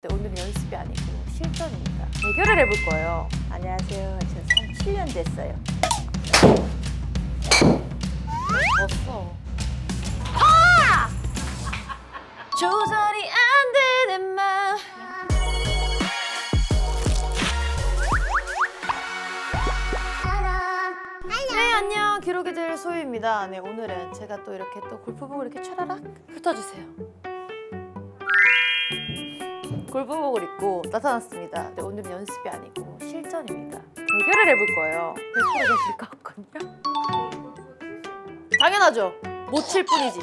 네, 오늘은 연습이 아니고 실전입니다. 대결을 해볼 거예요. 안녕하세요. 저 3, 7년 됐어요. 없어. 조절이 안 되는 맘. 네 안녕 기록이들 소유입니다. 네 오늘은 제가 또 이렇게 또 골프복을 이렇게 차라락 흩어주세요. 골프복을 입고 나타났습니다. 네, 오늘은 연습이 아니고 실전입니다. 대결을 해볼 거예요. 100% 되실 것 같거든요. 당연하죠. 못 칠 뿐이지.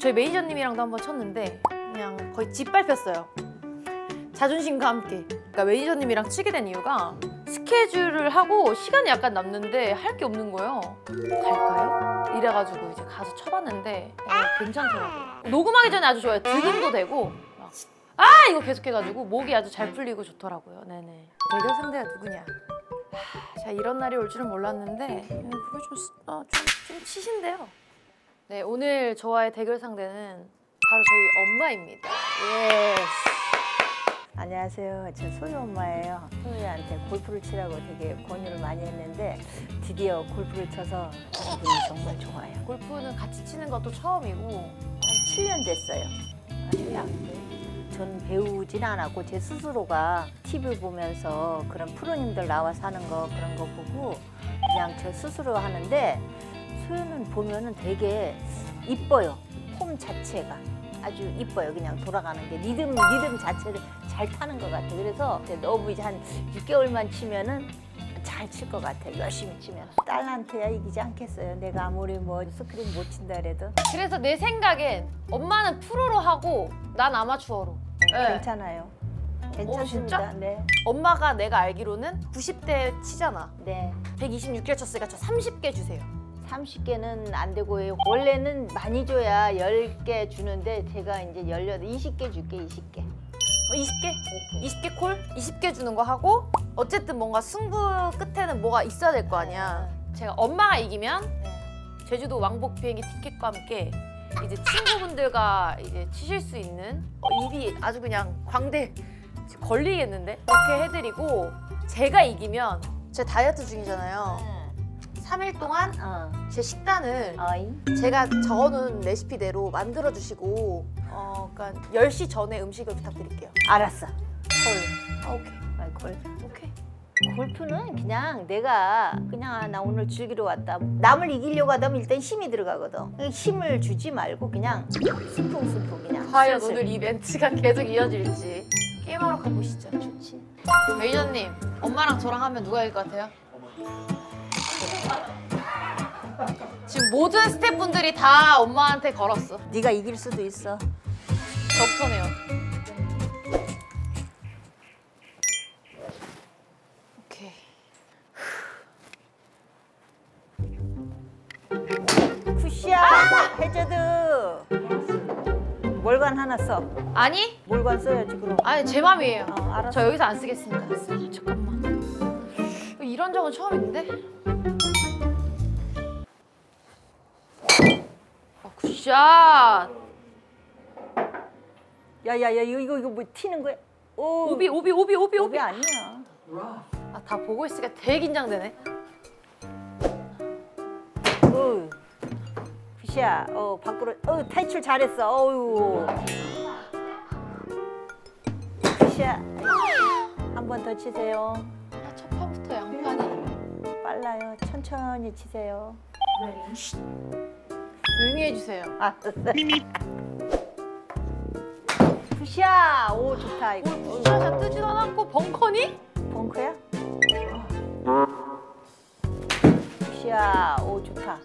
저희 매니저님이랑도 한번 쳤는데 그냥 거의 짓밟혔어요. 자존심과 함께. 그러니까 매니저님이랑 치게 된 이유가 스케줄을 하고 시간이 약간 남는데 할 게 없는 거예요. 갈까요? 이래가지고 이제 가서 쳐봤는데 어, 괜찮더라고요. 녹음하기 전에 아주 좋아요. 득음도 되고 막, 아 이거 계속 해가지고 목이 아주 잘 풀리고 좋더라고요. 네네. 대결 상대가 누구냐? 하, 자 이런 날이 올 줄은 몰랐는데 음, 그게 좀, 쓰- 어, 좀, 좀 치신데요. 네 오늘 저와의 대결 상대는 바로 저희 엄마입니다. Yes. 안녕하세요. 저 소유 엄마예요. 소유한테 골프를 치라고 되게 권유를 많이 했는데 드디어 골프를 쳐서 기분이 정말 좋아요. 골프는 같이 치는 것도 처음이고 한 7년 됐어요. 아주 약. 전 배우진 않았고 제 스스로가 TV 보면서 그런 프로님들 나와서 하는 거 그런 거 보고 그냥 저 스스로 하는데 소유는 보면은 되게 이뻐요. 폼 자체가 아주 이뻐요. 그냥 돌아가는 게 리듬 리듬 자체를 잘 타는 것 같아. 그래서 너무 이제 한 6개월만 치면은 잘 칠 것 같아. 열심히 치면 딸한테야 이기지 않겠어요. 내가 아무리 뭐 스크린 못 친다 그래도 그래서 내 생각엔 엄마는 프로로 하고 난 아마추어로. 네. 괜찮아요. 괜찮습니다. 진짜? 네. 엄마가 내가 알기로는 90대 치잖아. 네. 126개 쳤으니까 저 30개 주세요. 30개는 안 되고요. 원래는 많이 줘야 10개 주는데 제가 이제 18, 20개 줄게, 20개. 어, 20개? 20개 call? 20개 주는 거 하고 어쨌든 뭔가 승부 끝에는 뭐가 있어야 될 거 아니야. 제가 엄마가 이기면 네. 제주도 왕복 비행기 티켓과 함께 이제 친구분들과 이제 치실 수 있는 어, 입이 아주 그냥 광대 걸리겠는데 그렇게 해드리고 제가 이기면 제 다이어트 중이잖아요. 3일 동안 어. 제 식단을 어이. 제가 적어놓은 레시피대로 만들어 주시고 어, 그러니까 10시 전에 음식을 부탁드릴게요. 알았어. 콜. 아, 오케이. 콜. 골프는 그냥 내가 그냥 아, 나 오늘 즐기러 왔다. 남을 이기려고 하다 보면 일단 힘이 들어가거든. 힘을 주지 말고 그냥 스풍스풍 그냥. 과연 슬슬. 오늘 이 멘트가 계속 이어질지 게임하러 가보시죠. 좋지. 매니저님, 엄마랑 저랑 하면 누가 이길 것 같아요? 지금 모든 스태프분들이 다 엄마한테 걸었어. 네가 이길 수도 있어. 저부터네요. 써. 아니? 몰관 써야지 그럼. 아니 제 맘이에요. 어, 알았어. 저 여기서 안 쓰겠습니다. 잠깐만. 이런 적은 처음인데? 아, good shot! 야야야 이거 이거 이거 뭐 튀는 거야? 오. 오비 오비 오비 오비 오비. 아니야. 아, 다 보고 있으니까 되게 긴장되네. 오. good shot. 어 밖으로. 어 탈출 잘했어. 어유. 한 번 더 치세요. 아, 첫 판부터 양판이 빨라요. 천천히 치세요. 조용히 해주세요. 아, good shot. 오 좋다 이거. 어, good shot 뜨지도 않았고 벙커니? 벙커야? good shot. 오 좋다.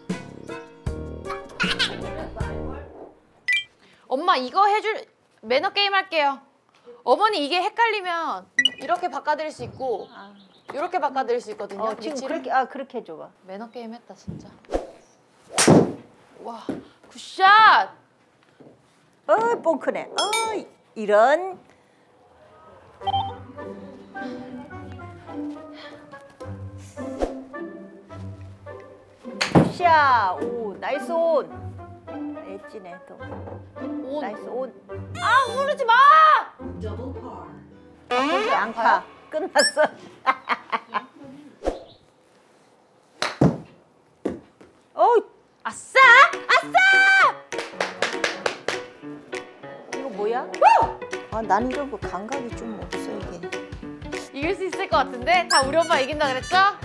엄마 이거 해줄 매너 게임 할게요. 어머니 이게 헷갈리면 이렇게 바꿔드릴 수 있고 아. 이렇게 바꿔드릴 수 있거든요. 어 지금. 그렇게 아 그렇게 해줘봐. 매너 게임 했다 진짜. 와 굿샷. 어 뻥크네. 어 이런. 굿샷. 오 나이스 온. 엣지네 또. 오, 나이스 온. 아 흐르지 마. Par. 양파 끝났어. 어, 아싸! 아싸! 이거 뭐야? 아, 난 이런 거 감각이 좀 없어 이게. 이길 수 있을 것 같은데? 다 우리 엄마 이긴다 그랬죠? 아,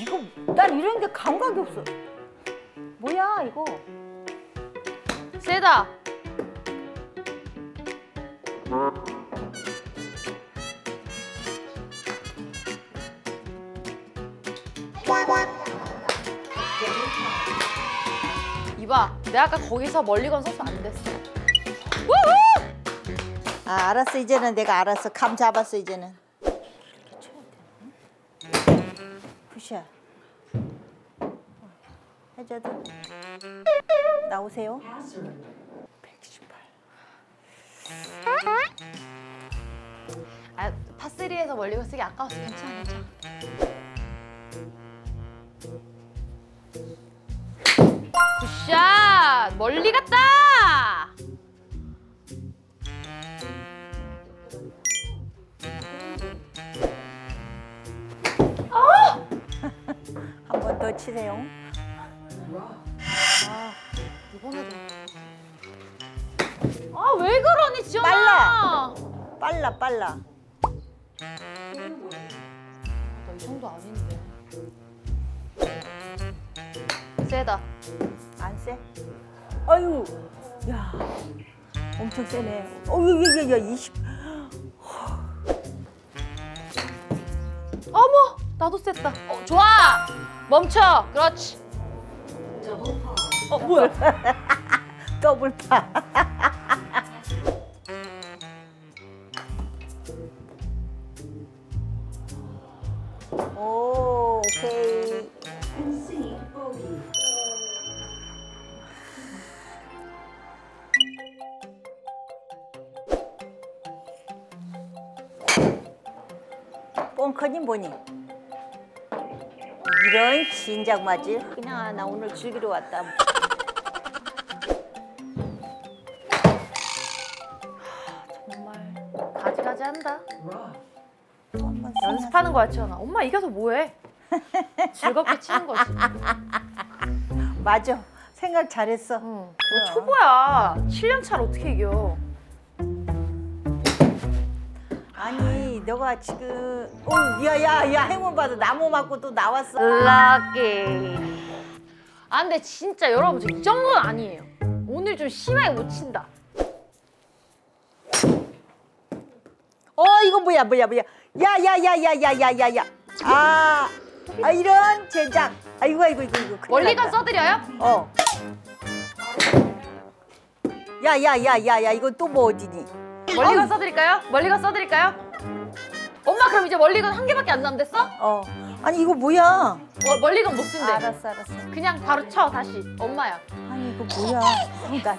이거 난 이런 게 감각이 없어. 뭐야 이거? 세다. 이봐, 내가 아까 거기서 멀리건 써서 안 됐어. 우후! 아, 알았어 이제는 내가 알았어. 감 잡았어 이제는. 굿샷. 해저드. 나오세요. Hazard. 118. 아, 파3에서 멀리건 쓰기 아까워서 괜찮아, 괜찮아. 굿샷! 멀리 갔다! 한 번 더 치세요. 빨라 빨라. 나 이 정도 아닌데. 세다. 안 쎄? 아유, 야, 엄청 세네. 어유, 야, 야, 야, 20. 어머, 나도 셌다. 어, 좋아. 멈춰. 그렇지. 어, 뭐야? 더블 파. 뭐니? 이런 진작 맞지? 그냥 아, 나 오늘 즐기러 왔다. 정말 가지가지 한다. 연습하는 거야, 지연아. 엄마 이겨서 뭐해? 즐겁게 치는 거지. 맞아. 생각 잘했어. 응. 너 초보야. 7년 차를 어떻게 이겨? 너가 지금 어, 야야, 야 행운 봐도 나무 맞고 또 나왔어. 럭키. 아 근데 진짜 여러분 저 이 정도는 아니에요. 오늘 좀 심하게 못 친다. 어, 이거 뭐야, 뭐야, 뭐야. 야, 야, 야, 야, 야, 야, 야, 야. 아, 아 이런 젠장. 아이고, 아이고, 이거, 이거. 났다. 써드려요? 어. 야, 야, 야, 야, 야, 이거 또뭐 어디니? 멀리건 써드릴까요? 멀리건 써드릴까요? 엄마 그럼 이제 멀리건 한 개밖에 안 남댔어? 어. 아니 이거 뭐야? 어, 멀리건 못 쓴대. 알았어, 알았어. 그냥 바로 쳐 다시. 엄마야. 아니 이거 뭐야? 어, 나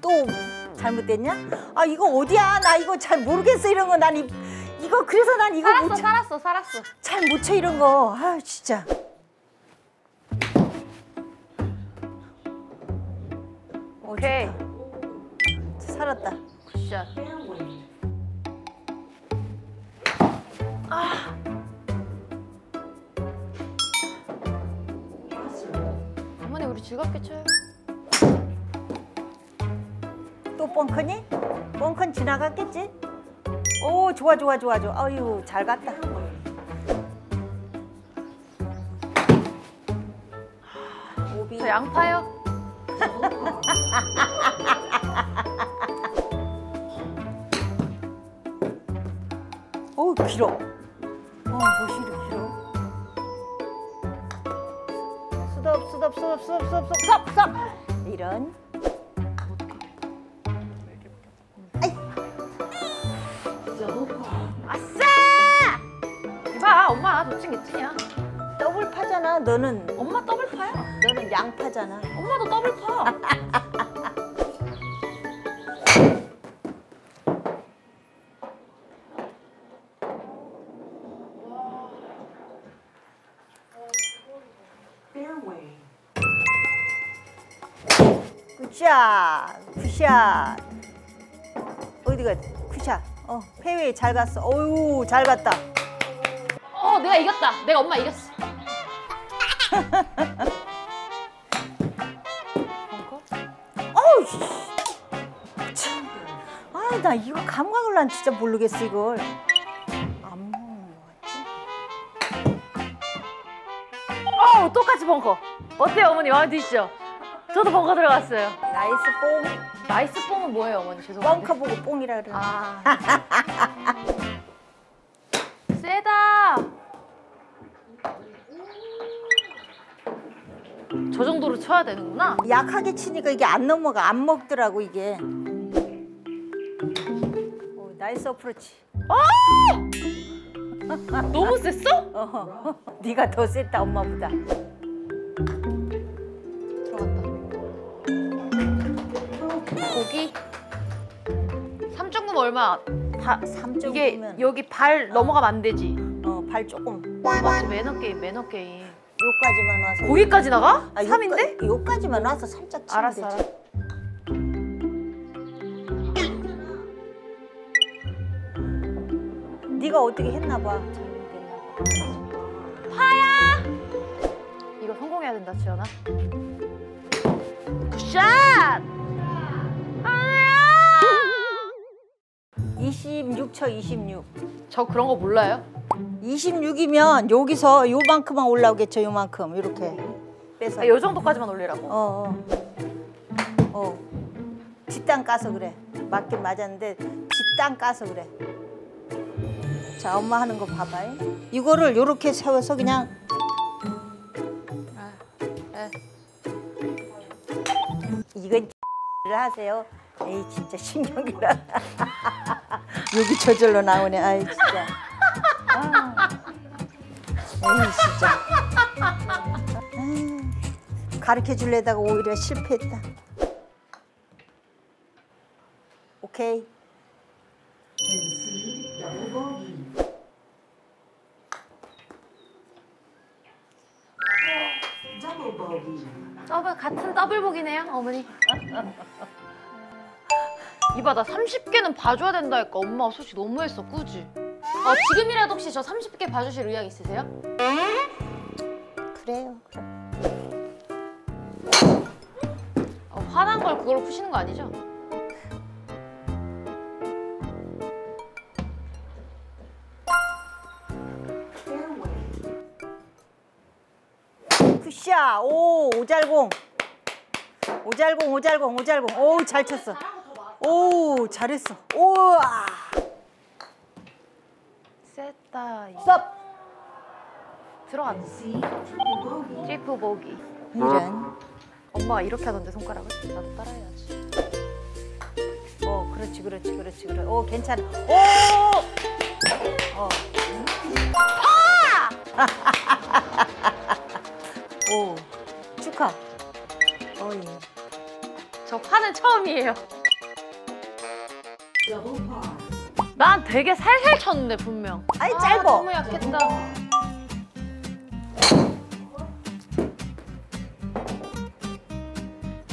또. 또 잘못됐냐? 아 이거 어디야? 나 이거 잘 모르겠어 이런 거. 난 이, 이거 그래서 난 이거 살았어 못 쳐. 살았어 살았어. 잘 못 쳐 이런 거. 아 진짜. 어, 오케이. 살았다. 굿샷. Hazard. 어머니 우리 즐겁게 쳐요. 또 뻥커니? 뻥컨 지나갔겠지? 오 좋아 좋아 좋아 좋아. 아유 잘 갔다. 오비. 저 양파요. 어우 길어. 어, 멋이 길어. 수덥, 수덥, 수덥, 수덥, 수덥, 수덥, 이런. 아싸! 이봐, 엄마 도찐 개찐이야. 더블 파잖아, 너는. 엄마 더블 파야. 너는 양파잖아. 엄마도 더블 파. 굿샷 굿샷. 어디가 good shot? 어 페어웨이 잘 갔어. 어유 잘 갔다. 어 내가 이겼다. 내가 엄마 이겼어. 어우 아나 이거 감각을 난 진짜 모르겠어 이걸. 안 먹는 거 같지? 어 똑같이 벙커. 어때요 어머니? 마음에 드시죠? 저도 벙커 들어갔어요. nice 뽕 nice 뽕은 뭐예요 어머니 죄송한데. 벙커 보고 뽕이라 그래 아. 세다. 저 정도로 쳐야 되는구나. 약하게 치니까 이게 안 넘어가 안 먹더라고 이게 오, nice approach 너무 셌어? 어, 네가 더 셌다 엄마보다. 얼마? 다 3점 이게 보면 여기 발 넘어가면 안 되지. 어, 발 조금 맞지 매너 게임 매너 게임. 요까지만 와서 고기까지 나가? 아, 3인데? 요까, 요까지만 와서 살짝 치면 알았어 되지 알았어. 네가 어떻게 했나 봐봐 이거 성공해야 된다 지연아. 굿샷! 26쳐 26 저 그런 거 몰라요? 26이면 여기서 요만큼만 올라오겠죠 요만큼 이렇게 빼서 아, 요 정도까지만 올리라고. 어, 어. 어. 뒷땅 까서 그래. 맞긴 맞았는데 뒷땅 까서 그래. 자, 엄마 하는 거 봐봐. 이거를 요렇게 세워서 그냥 아, 네. 이건 를 하세요. 에이 진짜 신경이라. 여기 저절로 나오네. 아이 진짜. 아. 에이 진짜. 가르쳐 줄래다가 오히려 실패했다. 오케이. 더블 같은 더블복이네요, 어머니. 이봐, 나 30개는 봐줘야 된다니까. 엄마가 솔직히 너무했어, 꾸지? 아, 지금이라도 혹시 저 30개 봐주실 의향 있으세요? 그래요. 그래. 어, 화난 걸 그걸로 푸시는 거 아니죠? good shot. 오 오잘공. 오잘공 오잘공 오잘공. 오잘 쳤어. 오 잘했어. 오아. 셌다. 스톱. bogey. 트리플 보기. 이런. 엄마가 이렇게 하던데, 손가락을. 나도 따라해야지. 어 그렇지 그렇지 그렇지 그래. 오 괜찮아. 오. 어. 아! 오 축하. 어이. 저 파는 처음이에요. 난 되게 살살 쳤는데, 분명. 아이 아, 짧어. 너무 약했다.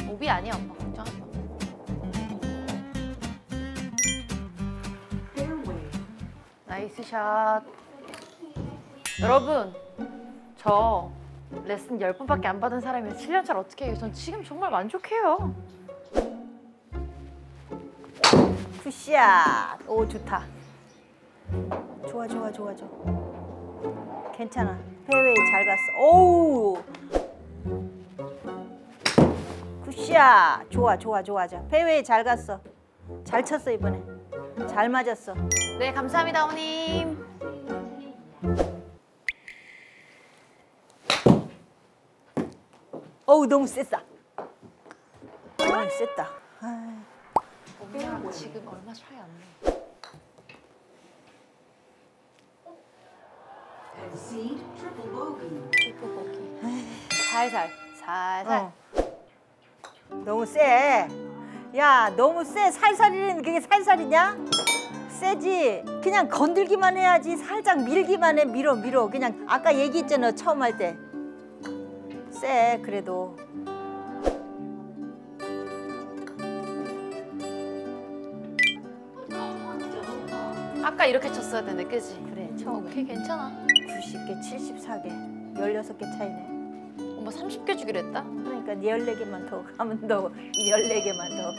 오비 아니야, 엄마. 걱정하지 마. nice shot. 여러분, 저 레슨 10번밖에 안 받은 사람이 7년 차를 어떻게 해요? 전 지금 정말 만족해요. good shot. 오 좋다. 좋아 좋아 좋아 좋아. 괜찮아. 페어웨이 잘 갔어. 오우. good shot. 좋아 좋아 좋아 좋아. 페어웨이 잘 갔어. 잘 쳤어 이번에. 잘 맞았어. 네, 감사합니다, 어머님. 어우 너무 셌다. 너무 셌다. 아이, 지금 얼마 차이 안 나. Concede triple bogey. 트리플 보기. 살살, 살살. 어. 너무 세. 야, 너무 세. 살살이는 그게 살살이냐? 세지. 그냥 건들기만 해야지. 살짝 밀기만 해. 밀어, 밀어. 그냥 아까 얘기했잖아. 처음 할 때. 세, 그래도. 아까 이렇게 쳤어야 되네, 그지? 그래 처음에 오케이, 괜찮아. 90개 74개 16개 차이네 엄마 30개 주기로 했다? 그러니까 14개만 더 가면 너 14개만 더 어.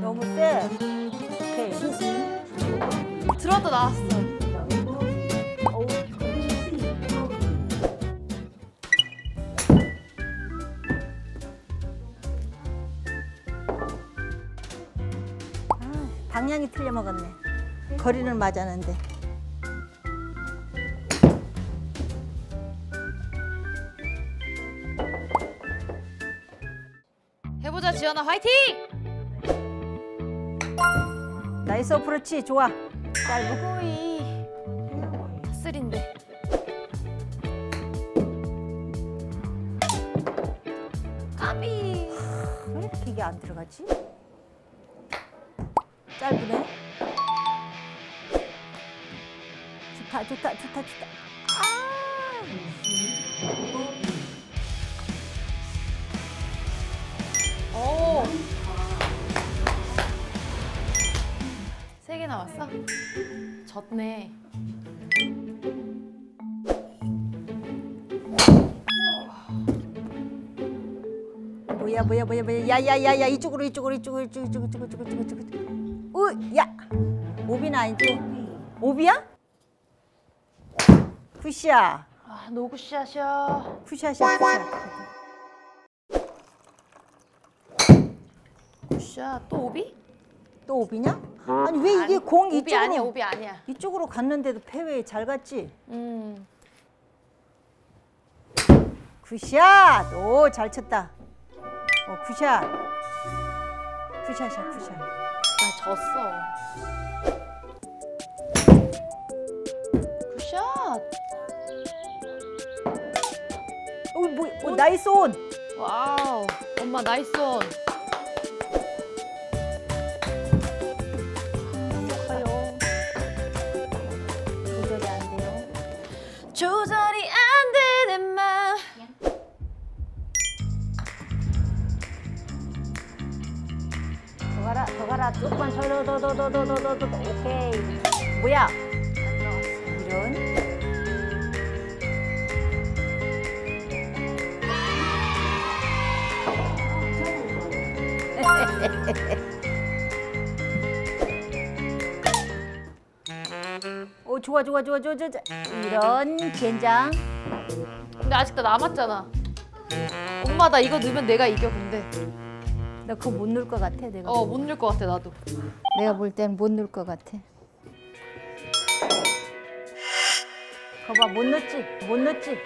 너무 세 오케이 들어왔다 나왔어. 방향이 틀려 먹었네 거리는 맞았는데 해보자, 지연아, 화이팅! nice approach 좋아 짧고 거의 쓰린데. 까비. 왜 이렇게 이게 안 들어가지? 아, 짧으네. 좋다, 좋다, 좋다, 좋다. 아! 오! 세 개 나왔어? 졌네. 뭐야 뭐야 뭐야 뭐야 야야야야 이쪽으로 이쪽으로 이쪽으로 이쪽으로 이쪽으로 이쪽으로 이쪽으로 우, 야. 오비는 아니지? 오비야? good이야. 아, no good shot이야. 굿샷이야, 굿샷. 굿샷. 또 오비? 또 오비냐? 아니, 왜 이게 공 오비 아니야, 이쪽으로, 오비 아니야. 이쪽으로 갔는데도 페어웨이 잘 갔지? 음. 굿샷! 오, 잘 쳤다. 어, 굿샷. 굿샷이야, 굿샷. 나 졌어. 굿샷. 어, 뭐, 어, 나이스 온! 와우. 엄마 나이스 온. 커요. 조절 가라 더 가라. 조금만 서로 더더더더더더 오케이. 뭐야? 이런. 오 좋아 좋아 좋아 좋아 좋아. 이런 젠장. 근데 아직 도 남았잖아. 엄마 나 이거 넣으면 내가 이겨 근데. 나 그거 못 넣을 것 같아, 내가. 어 못 넣을 것 같아 나도. 내가 볼 땐 못 넣을 것 같아. 거봐, 못 넣지? 못 넣지?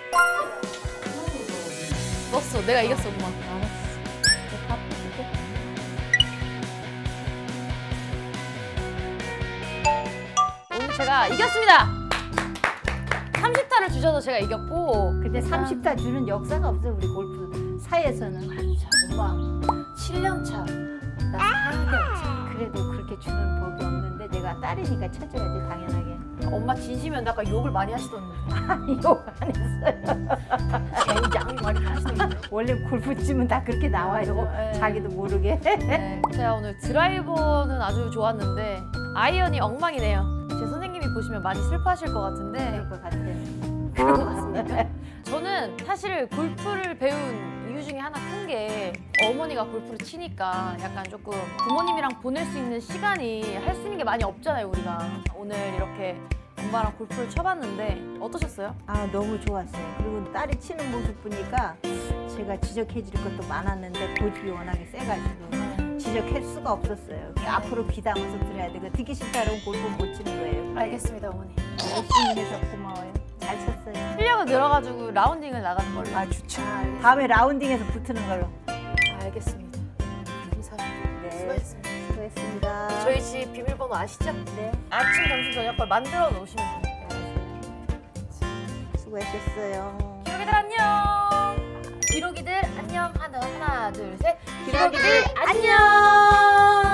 넣었어. 내가 이겼어 엄마. 내가 바꿔줄게. 오늘 제가 이겼습니다. 30타를 주셔서 제가 이겼고 근데 30타 주는 역사가 없어, 우리 골프 사에서는. 엄마 7년 차. 나 4개월 차. 그래도 그렇게 주는 법이 없는데 내가 딸이니까 쳐줘야지, 당연하게. 엄마 진심이었는데 아까 욕을 많이 하시던데. 아니, 욕안 했어요. 굉장히 많이 하시던데. 원래 골프 치면 다 그렇게 나와요. 네. 자기도 모르게. 네, 제가 오늘 드라이버는 아주 좋았는데 아이언이 엉망이네요. 제 선생님이 보시면 많이 슬퍼하실 것 같은데 그럴 것 같아. 그럴 것 같습니다. 저는 사실 골프를 배운 이유 중에 하나 큰 게 어머니가 골프를 치니까 약간 조금 부모님이랑 보낼 수 있는 시간이 할 수 있는 게 많이 없잖아요 우리가 오늘 이렇게 엄마랑 골프를 쳐봤는데 어떠셨어요? 아 너무 좋았어요. 그리고 딸이 치는 모습 보니까 제가 지적해줄 것도 많았는데 고집이 워낙에 세가지고 지적할 수가 없었어요. 앞으로 귀 담아서 들어야 되고 듣기 싫다 그러면 골프 못 치는 거예요. 알겠습니다 어머니. 열심히 해서 고마워요. 잘 쳤어요. 실력을 늘어가지고 라운딩을 나가는 걸로. 아 좋죠. 다음에 라운딩에서 붙는 걸로. 알겠습니다. 감사합니다. 네. 수고하셨습니다. 수고했습니다. 저희 집 비밀번호 아시죠? 네. 아침, 점심, 저녁 걸 만들어 놓으시면 돼요. 수고하셨어요. 기록이들 안녕. 기록이들 안녕. 하나, 하나, 둘, 셋. 기록이들 안녕.